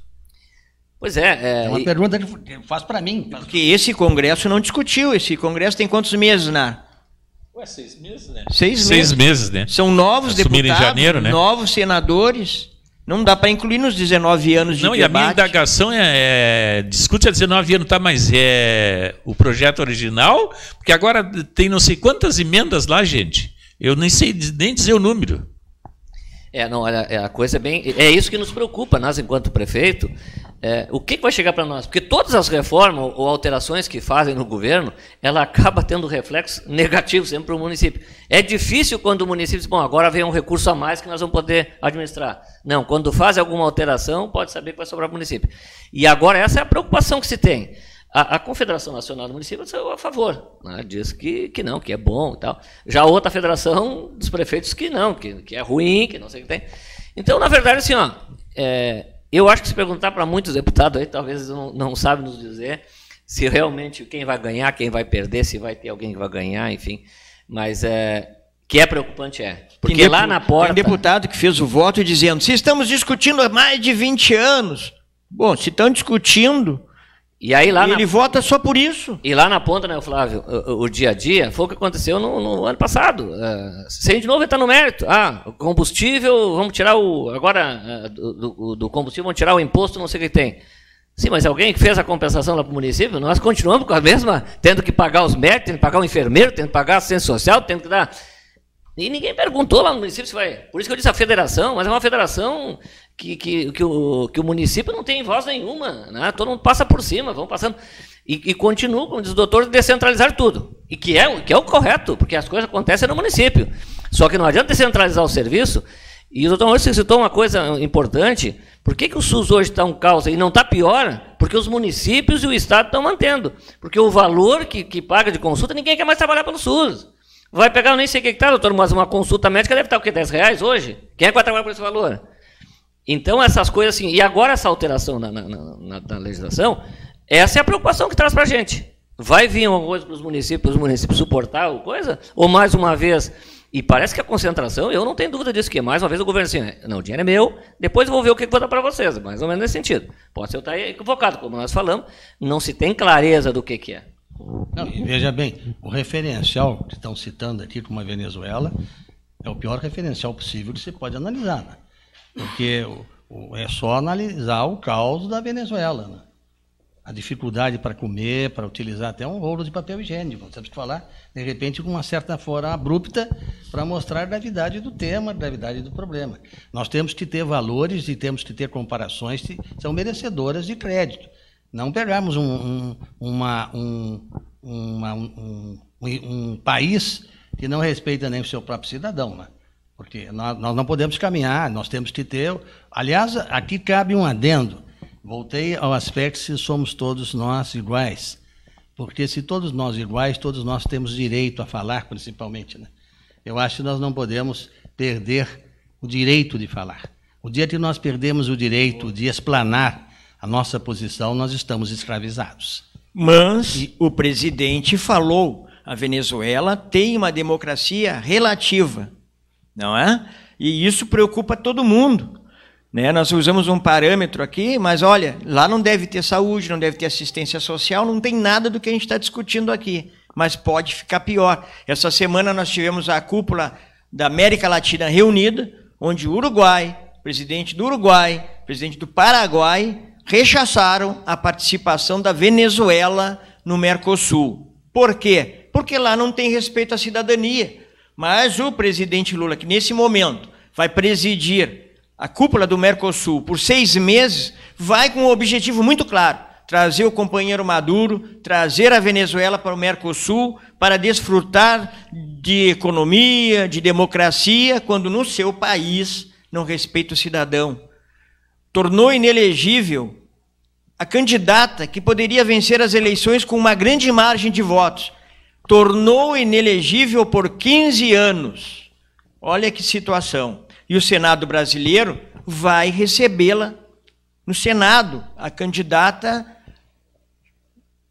Pois é. É,
é uma e... pergunta que eu faço para mim.
Porque esse Congresso não discutiu. Esse Congresso tem quantos meses, na?
Ué, seis meses, né?
Seis,
seis meses. meses, né?
São novos
Assumiram
deputados,
em janeiro, né?
novos senadores. Não dá para incluir nos 19 anos de
Não,
debate.
e a minha indagação é, é, discute há 19 anos, tá, mas é o projeto original, porque agora tem não sei quantas emendas lá, gente. Eu nem sei nem dizer o número.
É, não, olha, é, a coisa é bem. É isso que nos preocupa, nós, enquanto prefeito. É, o que, vai chegar para nós? Porque todas as reformas ou alterações que fazem no governo, ela acaba tendo reflexo negativo sempre para o município. É difícil quando o município diz, bom, agora vem um recurso a mais que nós vamos poder administrar. Não, quando faz alguma alteração, pode saber que vai sobrar para o município. E agora essa é a preocupação que se tem. A, a Confederação Nacional do Município saiu a favor, né? diz que, que não, que é bom e tal. Já a outra federação dos prefeitos que não, que, que é ruim, que não sei o que tem. Então, na verdade, assim, ó, é, eu acho que se perguntar para muitos deputados aí, talvez não, não sabem nos dizer se realmente quem vai ganhar, quem vai perder, se vai ter alguém que vai ganhar, enfim. Mas é, que é preocupante é. Porque lá na porta.
Tem deputado que fez o voto dizendo: se estamos discutindo há mais de 20 anos. Bom, se estão discutindo,
e aí lá
e na... ele vota só por isso.
E lá na ponta, né, Flávio, o, o, dia a dia foi o que aconteceu no, no ano passado. Uh, sem de novo entrar no mérito. Ah, combustível, vamos tirar o. Agora, uh, do, do, combustível, vamos tirar o imposto, não sei o que tem. Sim, mas alguém que fez a compensação lá para o município, nós continuamos com a mesma, tendo que pagar os médicos, tendo que pagar o enfermeiro, tendo que pagar a assistência social, tendo que dar. E ninguém perguntou lá no município se vai. Por isso que eu disse a federação, mas é uma federação que, que, que, o, que o município não tem voz nenhuma. Né? Todo mundo passa por cima, vão passando. E, e continua, como diz o doutor, descentralizar tudo. E que é, que é o correto, porque as coisas acontecem no município. Só que não adianta descentralizar o serviço. E o doutor Maurício citou uma coisa importante. Por que, que o SUS hoje está um caos e não está pior? Porque os municípios e o Estado estão mantendo. Porque o valor que, que paga de consulta, ninguém quer mais trabalhar pelo SUS. Vai pegar, eu nem sei o que está, doutor, mas uma consulta médica deve estar o quê? 10 reais hoje? Quem é que vai trabalhar por esse valor? Então, essas coisas assim. E agora, essa alteração na, na, na, na legislação, essa é a preocupação que traz para a gente. Vai vir uma coisa para os municípios, os municípios suportar a coisa? Ou mais uma vez. E parece que a concentração, eu não tenho dúvida disso, que mais uma vez o governo assim, não, o dinheiro é meu, depois eu vou ver o que vou dar para vocês, mais ou menos nesse sentido. Pode ser eu estar equivocado, como nós falamos, não se tem clareza do que, que é.
Não, veja bem, o referencial que estão citando aqui como a Venezuela é o pior referencial possível que você pode analisar. Né? Porque é só analisar o caos da Venezuela. Né? A dificuldade para comer, para utilizar até um rolo de papel higiênico. Temos que falar, de repente, com uma certa forma abrupta para mostrar a gravidade do tema, a gravidade do problema. Nós temos que ter valores e temos que ter comparações que são merecedoras de crédito. Não pegarmos um, um, uma, um, uma, um, um, país que não respeita nem o seu próprio cidadão. Né? Porque nós, nós não podemos caminhar, nós temos que ter. Aliás, aqui cabe um adendo. Voltei ao aspecto se somos todos nós iguais. Porque se todos nós iguais, todos nós temos direito a falar, principalmente. Né? Eu acho que nós não podemos perder o direito de falar. O dia que nós perdemos o direito de explanar a nossa posição, nós estamos escravizados.
Mas e... o presidente falou: a Venezuela tem uma democracia relativa não é? E isso preocupa todo mundo. Né? Nós usamos um parâmetro aqui, mas olha, lá não deve ter saúde, não deve ter assistência social, não tem nada do que a gente está discutindo aqui. Mas pode ficar pior. Essa semana nós tivemos a cúpula da América Latina reunida, onde o Uruguai, presidente do Uruguai, presidente do Paraguai, rechaçaram a participação da Venezuela no Mercosul. Por quê? Porque lá não tem respeito à cidadania. Mas o presidente Lula, que nesse momento vai presidir a cúpula do Mercosul por seis meses, vai com um objetivo muito claro: trazer o companheiro Maduro, trazer a Venezuela para o Mercosul para desfrutar de economia, de democracia, quando no seu país não respeita o cidadão. Tornou inelegível a candidata que poderia vencer as eleições com uma grande margem de votos tornou inelegível por 15 anos. Olha que situação. E o Senado brasileiro vai recebê-la no Senado, a candidata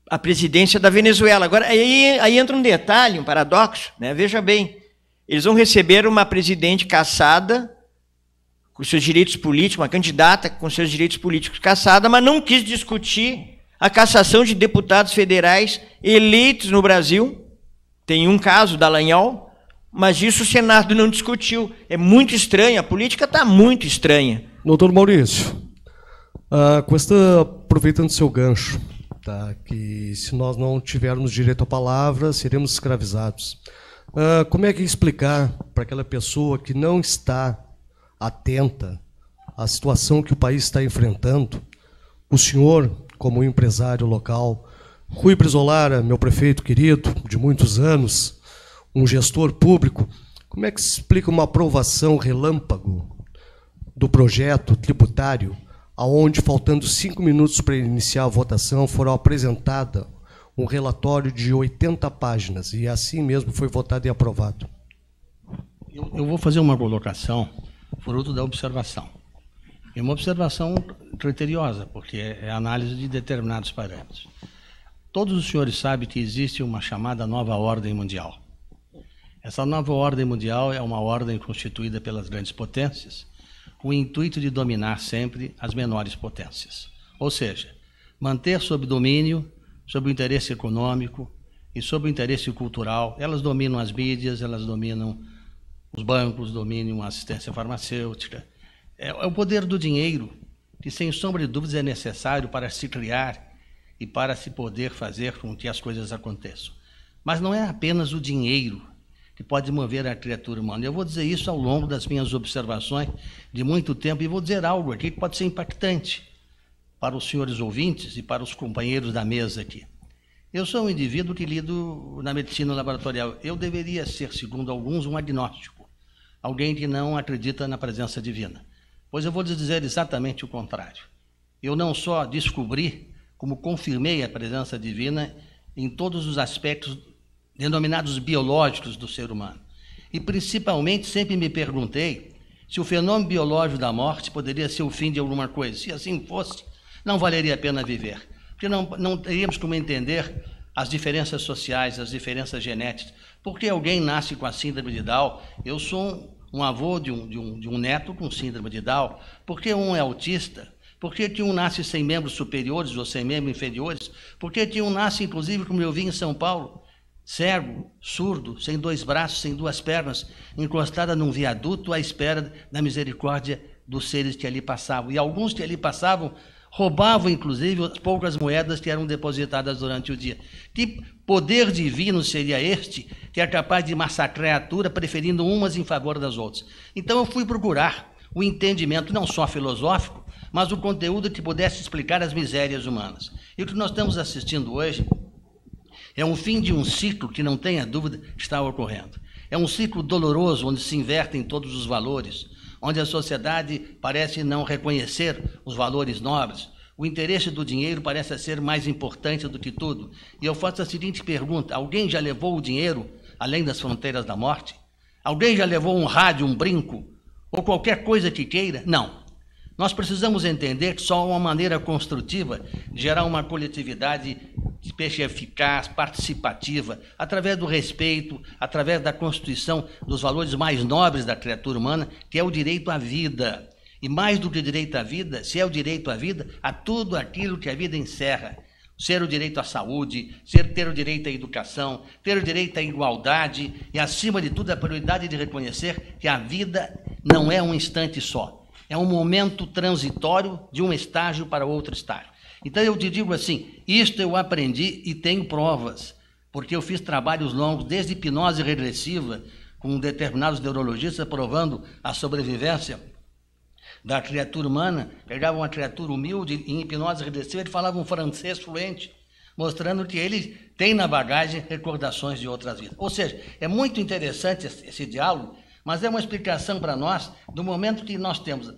à presidência da Venezuela. Agora, aí, aí entra um detalhe, um paradoxo, né? veja bem. Eles vão receber uma presidente caçada, com seus direitos políticos, uma candidata com seus direitos políticos caçada, mas não quis discutir a cassação de deputados federais eleitos no Brasil tem um caso, Dallagnol, mas isso o Senado não discutiu. É muito estranho, a política está muito estranha.
Doutor Maurício, uh, aproveitando seu gancho, tá, que se nós não tivermos direito à palavra, seremos escravizados. Uh, como é que explicar para aquela pessoa que não está atenta à situação que o país está enfrentando, o senhor, como empresário local, Rui Brizolara, meu prefeito querido, de muitos anos, um gestor público, como é que se explica uma aprovação relâmpago do projeto tributário, aonde, faltando cinco minutos para iniciar a votação, foram apresentada um relatório de 80 páginas, e assim mesmo foi votado e aprovado?
Eu, eu vou fazer uma colocação fruto da observação. É uma observação criteriosa, porque é análise de determinados parâmetros. Todos os senhores sabem que existe uma chamada nova ordem mundial. Essa nova ordem mundial é uma ordem constituída pelas grandes potências, com o intuito de dominar sempre as menores potências. Ou seja, manter sob domínio, sob o interesse econômico e sob o interesse cultural. Elas dominam as mídias, elas dominam os bancos, dominam a assistência farmacêutica. É, é o poder do dinheiro, que sem sombra de dúvidas é necessário para se criar e para se poder fazer com que as coisas aconteçam. Mas não é apenas o dinheiro que pode mover a criatura humana. Eu vou dizer isso ao longo das minhas observações de muito tempo e vou dizer algo aqui que pode ser impactante para os senhores ouvintes e para os companheiros da mesa aqui. Eu sou um indivíduo que lido na medicina laboratorial. Eu deveria ser, segundo alguns, um agnóstico, alguém que não acredita na presença divina. Pois eu vou dizer exatamente o contrário. Eu não só descobri como confirmei a presença divina em todos os aspectos denominados biológicos do ser humano. E principalmente sempre me perguntei se o fenômeno biológico da morte poderia ser o fim de alguma coisa. Se assim fosse, não valeria a pena viver. Porque não, não teríamos como entender as diferenças sociais, as diferenças genéticas. Porque alguém nasce com a síndrome de Down, eu sou um, um avô de um, de, um, de um neto com síndrome de Down. Porque um é autista, Por que tinha um nasce sem membros superiores ou sem membros inferiores? Por que tinha um nasce, inclusive, como eu vi em São Paulo, cego, surdo, sem dois braços, sem duas pernas, encostada num viaduto à espera da misericórdia dos seres que ali passavam. E alguns que ali passavam roubavam, inclusive, as poucas moedas que eram depositadas durante o dia. Que poder divino seria este que é capaz de massacrar a criatura, preferindo umas em favor das outras? Então eu fui procurar o entendimento, não só filosófico, mas o conteúdo que pudesse explicar as misérias humanas. E o que nós estamos assistindo hoje é um fim de um ciclo que, não tenha dúvida, está ocorrendo. É um ciclo doloroso onde se invertem todos os valores, onde a sociedade parece não reconhecer os valores nobres. O interesse do dinheiro parece ser mais importante do que tudo. E eu faço a seguinte pergunta: alguém já levou o dinheiro além das fronteiras da morte? Alguém já levou um rádio, um brinco? Ou qualquer coisa que queira? Não. Nós precisamos entender que só uma maneira construtiva de gerar uma coletividade de peixe eficaz, participativa, através do respeito, através da constituição dos valores mais nobres da criatura humana, que é o direito à vida. E mais do que direito à vida, se é o direito à vida, a tudo aquilo que a vida encerra. Ser o direito à saúde, ser ter o direito à educação, ter o direito à igualdade e, acima de tudo, a prioridade de reconhecer que a vida não é um instante só. É um momento transitório de um estágio para outro estágio. Então eu te digo assim: isto eu aprendi e tenho provas, porque eu fiz trabalhos longos, desde hipnose regressiva, com determinados neurologistas provando a sobrevivência da criatura humana. Pegavam uma criatura humilde em hipnose regressiva, ele falava um francês fluente, mostrando que ele tem na bagagem recordações de outras vidas. Ou seja, é muito interessante esse, esse diálogo, mas é uma explicação para nós do momento que nós temos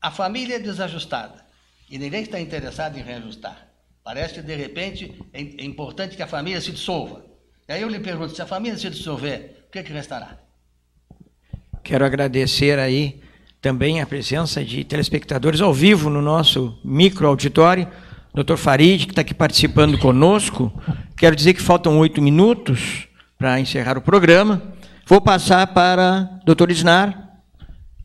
a família desajustada e ninguém está interessado em reajustar. Parece que, de repente, é, é importante que a família se dissolva. E aí eu lhe pergunto, se a família se dissolver, o que, é que restará?
Quero agradecer aí também a presença de telespectadores ao vivo no nosso micro auditório. Dr. Farid, que está aqui participando conosco. Quero dizer que faltam oito minutos para encerrar o programa. Vou passar para o doutor Isnar,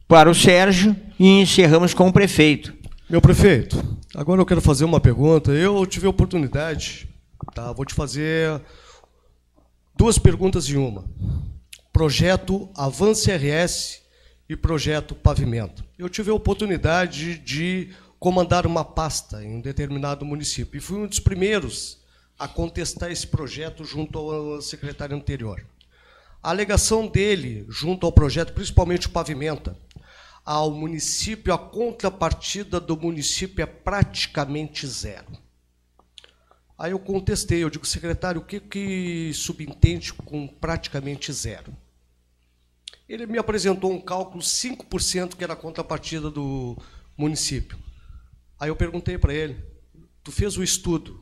para o Sérgio e encerramos com o prefeito.
Meu prefeito, agora eu quero fazer uma pergunta. Eu tive a oportunidade, tá? Vou te fazer duas perguntas em uma. Projeto Avance RS e projeto Pavimento. Eu tive a oportunidade de comandar uma pasta em um determinado município e fui um dos primeiros a contestar esse projeto junto ao secretário anterior. A alegação dele junto ao projeto, principalmente o Pavimenta, ao município, a contrapartida do município é praticamente zero. Aí eu contestei, eu digo, secretário, o que, que subentende com praticamente zero? Ele me apresentou um cálculo 5% que era a contrapartida do município. Aí eu perguntei para ele, tu fez o estudo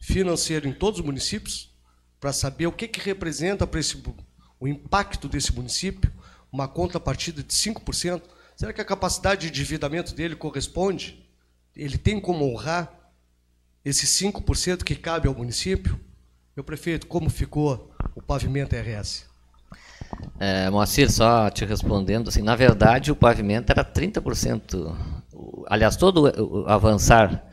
financeiro em todos os municípios para saber o que, que representa para esse o impacto desse município, uma contrapartida de 5%? Será que a capacidade de endividamento dele corresponde? Ele tem como honrar esses 5% que cabe ao município? Meu prefeito, como ficou o pavimento RS?
É, Moacir, só te respondendo, assim, na verdade o pavimento era 30%, aliás, todo o avançar,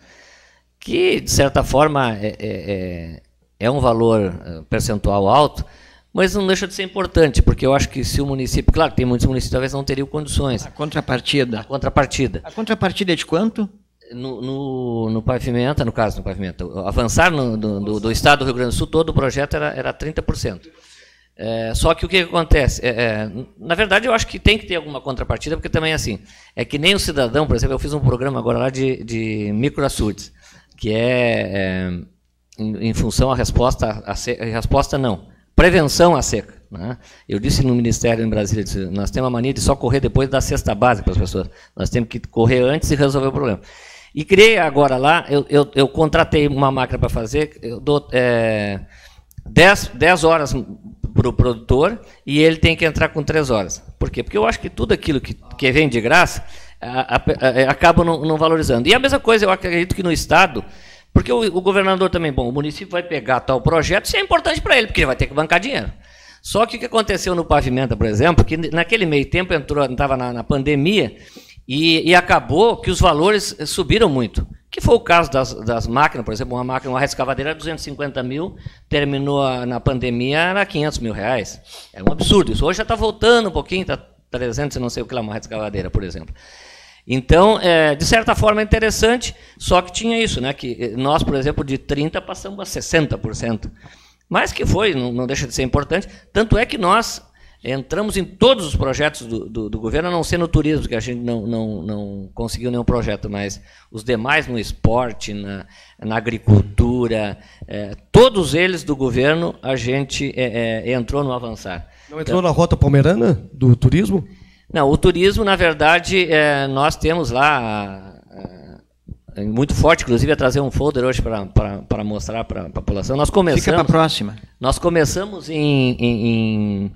que de certa forma é, é, é, é um valor é, percentual alto, mas não deixa de ser importante, porque eu acho que se o município, claro, tem muitos municípios talvez não teriam condições.
A contrapartida.
A contrapartida.
A contrapartida é de quanto?
No, no, no pavimento, no caso, no pavimento, avançar no, do, do, estado do Rio Grande do Sul, todo o projeto era, era 30%. É, só que o que, acontece? É, é, na verdade, eu acho que tem que ter alguma contrapartida, porque também é assim. É que nem o cidadão, por exemplo, eu fiz um programa agora lá de, de microaçudes, que é, é em, em, função à resposta, a, a resposta não Prevenção à seca. Né? Eu disse no Ministério em Brasília, disse, nós temos a mania de só correr depois da cesta básica para as pessoas. Nós temos que correr antes e resolver o problema. E criei agora lá, eu, eu, eu contratei uma máquina para fazer, eu dou é, 10, 10 horas para o produtor e ele tem que entrar com 3 horas. Por quê? Porque eu acho que tudo aquilo que, que vem de graça a, a, a, acaba não, não valorizando. E a mesma coisa, eu acredito que no Estado porque o, o, governador também, bom, o município vai pegar tal projeto, isso é importante para ele, porque ele vai ter que bancar dinheiro. Só que o que aconteceu no Pavimenta, por exemplo, que naquele meio tempo entrou, estava na, na, pandemia, E, e acabou que os valores subiram muito. Que foi o caso das, das máquinas, por exemplo, uma máquina, uma escavadeira era 250 mil, terminou a, na pandemia, era 500 mil reais. É um absurdo isso. Hoje já está voltando um pouquinho, está 300 e não sei o que lá, uma escavadeira, por exemplo. Então, é, de certa forma é interessante, só que tinha isso, né? Que nós, por exemplo, de 30% passamos a 60%. Mas que foi, não, não deixa de ser importante. Tanto é que nós entramos em todos os projetos do, do, do, governo, a não ser no turismo, que a gente não, não, não conseguiu nenhum projeto, mas os demais no esporte, na, na agricultura, é, todos eles do governo, a gente é, é, entrou no avançar.
Não entrou então, na rota palmeirana do turismo?
Não, o turismo, na verdade, é, nós temos lá é, muito forte, inclusive a trazer um folder hoje para mostrar para a população. Nós começamos. Fica
para a próxima.
Nós começamos em, em, em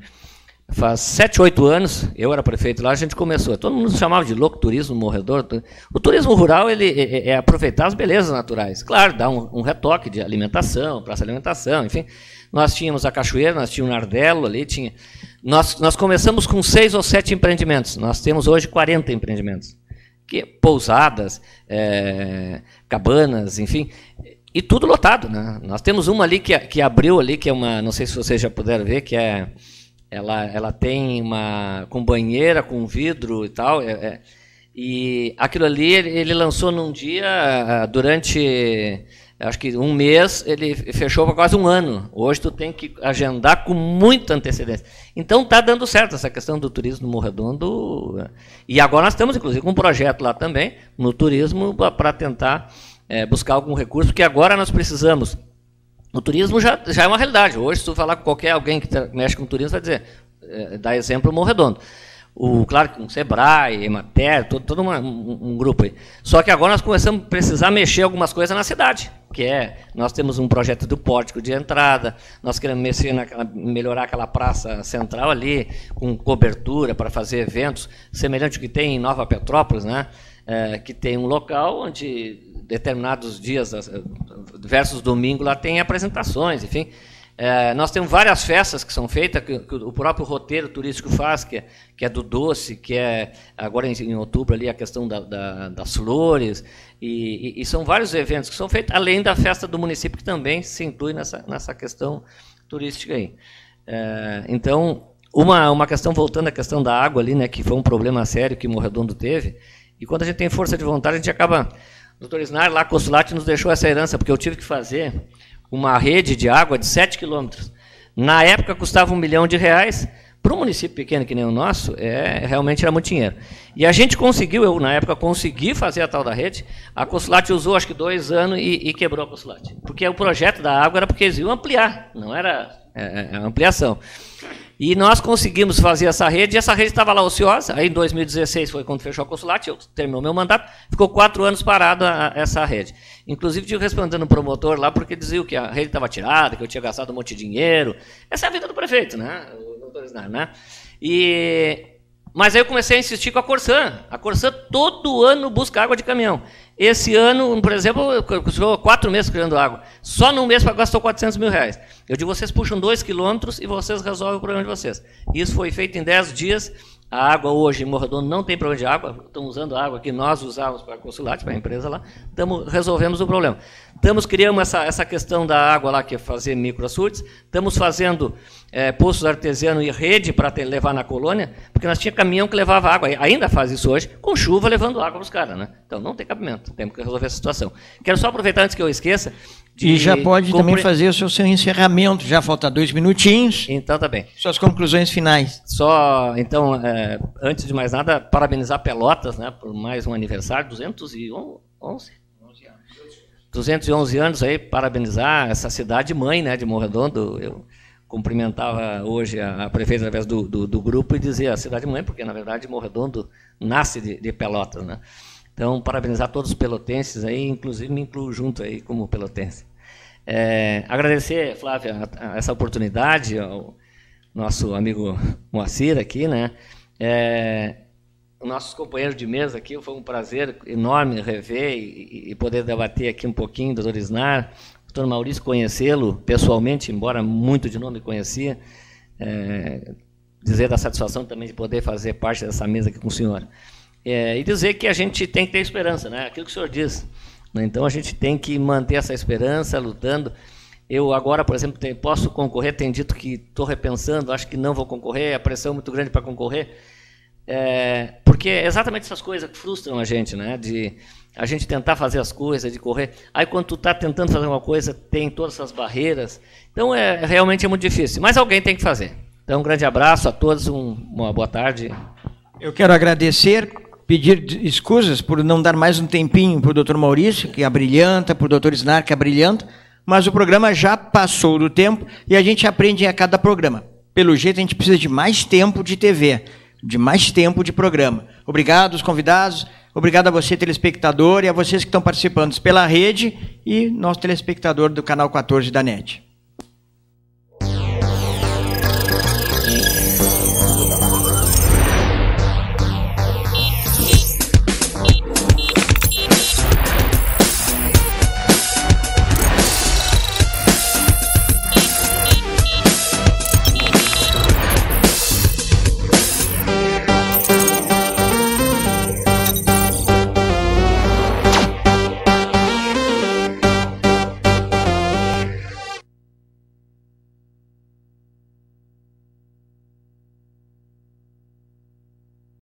faz sete, oito anos, eu era prefeito lá, a gente começou. Todo mundo chamava de louco turismo morredor. O turismo rural ele é, é, é aproveitar as belezas naturais. Claro, dá um, um retoque de alimentação, praça de alimentação, enfim. Nós tínhamos a cachoeira, nós tínhamos o Nardelo ali, tinha. Nós, nós começamos com seis ou sete empreendimentos. Nós temos hoje 40 empreendimentos. Que, pousadas, é, cabanas, enfim. E tudo lotado, né? Nós temos uma ali que, que abriu ali, que é uma, não sei se vocês já puderam ver, que é ela, ela tem uma com banheira, com vidro e tal. É, é, e aquilo ali ele, lançou num dia ah, durante acho que um mês ele fechou para quase um ano. Hoje tu tem que agendar com muita antecedência. Então está dando certo essa questão do turismo no Morredondo. E agora nós estamos inclusive com um projeto lá também no turismo para tentar é, buscar algum recurso, porque agora nós precisamos o turismo já, já é uma realidade. Hoje, se tu falar com qualquer alguém que mexe com turismo, vai dizer, é, dá exemplo Morredondo. O, claro, com o Sebrae, Emater, todo, todo uma, um, um, grupo aí. Só que agora nós começamos a precisar mexer algumas coisas na cidade, que é, nós temos um projeto do pórtico de entrada, nós queremos mexer naquela, melhorar aquela praça central ali, com cobertura para fazer eventos, semelhante ao que tem em Nova Petrópolis, né? É, que tem um local onde determinados dias, diversos domingos, lá tem apresentações, enfim. É, nós temos várias festas que são feitas, que, que, o próprio roteiro turístico faz, que é, que é do doce, que é agora em, em outubro ali a questão da, da, das flores, e, e, e, são vários eventos que são feitos, além da festa do município, que também se inclui nessa, nessa questão turística aí. É, então, uma, uma questão, voltando à questão da água ali, né, que foi um problema sério que Morredondo teve, e quando a gente tem força de vontade, a gente acaba doutor Isnar, lá Consulate nos deixou essa herança, porque eu tive que fazer uma rede de água de 7 quilômetros. Na época custava um milhão de reais. Para um município pequeno que nem o nosso, é, realmente era muito dinheiro. E a gente conseguiu, eu na época consegui fazer a tal da rede. A Consulate usou acho que dois anos e, e quebrou a Consulate. Porque o projeto da água era porque eles iam ampliar, não era é, é, ampliação. E nós conseguimos fazer essa rede, e essa rede estava lá ociosa. Aí em 2016 foi quando fechou o consulado, eu terminou meu mandato, ficou quatro anos parada essa rede. Inclusive tive respondendo um promotor lá, porque dizia que a rede estava tirada, que eu tinha gastado um monte de dinheiro. Essa é a vida do prefeito, né? O doutor né? E mas aí eu comecei a insistir com a Corsã. A Corsã todo ano busca água de caminhão. Esse ano, por exemplo, custou quatro meses criando água. Só num mês gastou 400 mil reais. Eu digo, vocês puxam dois quilômetros e vocês resolvem o problema de vocês. Isso foi feito em dez dias. A água hoje em Morredondo não tem problema de água. Estamos usando a água que nós usávamos para Consulate, para a empresa lá. Estamos, resolvemos o problema. Estamos criando essa, essa questão da água lá, que é fazer microaçudes. Estamos fazendo é, poços artesianos e rede para levar na colônia, porque nós tinha caminhão que levava água, ainda faz isso hoje, com chuva levando água para os caras. Né? Então não tem cabimento, temos que resolver essa situação. Quero só aproveitar antes que eu esqueça.
e já pode também fazer o seu, seu encerramento, já falta dois minutinhos.
Então tá bem.
Suas conclusões finais.
Só, então, é, antes de mais nada, parabenizar Pelotas né, por mais um aniversário, 211 211 anos aí, parabenizar essa cidade mãe né, de Morredondo. Eu cumprimentava hoje a, a prefeita através do, do, do, grupo e dizia a cidade mãe, porque na verdade Morredondo nasce de, de Pelotas. Né? Então, parabenizar todos os pelotenses aí, inclusive me incluo junto aí como pelotense. É, agradecer, Flávia, a, a essa oportunidade, ao nosso amigo Moacir aqui, né? É, nossos companheiros de mesa aqui, foi um prazer enorme rever e, e poder debater aqui um pouquinho, doutor Isnar, doutor Maurício, conhecê-lo pessoalmente, embora muito de nome conhecia, é, dizer da satisfação também de poder fazer parte dessa mesa aqui com o senhor. É, e dizer que a gente tem que ter esperança, né? Aquilo que o senhor diz. Né? Então a gente tem que manter essa esperança, lutando. Eu agora, por exemplo, posso concorrer, tem dito que estou repensando, acho que não vou concorrer, a pressão é muito grande para concorrer. É, porque é exatamente essas coisas que frustram a gente, né? De a gente tentar fazer as coisas, de correr. Aí quando tu está tentando fazer uma coisa, tem todas essas barreiras. Então é realmente é muito difícil. Mas alguém tem que fazer. Então um grande abraço a todos, um, uma boa tarde.
Eu quero agradecer, pedir escusas por não dar mais um tempinho para o doutor Maurício, que é brilhanta, para o doutor Snar, que é brilhante, mas o programa já passou do tempo e a gente aprende a cada programa. Pelo jeito, a gente precisa de mais tempo de TV, de mais tempo de programa. Obrigado, os convidados. Obrigado a você, telespectador, e a vocês que estão participando pela rede e nosso telespectador do canal 14 da NET.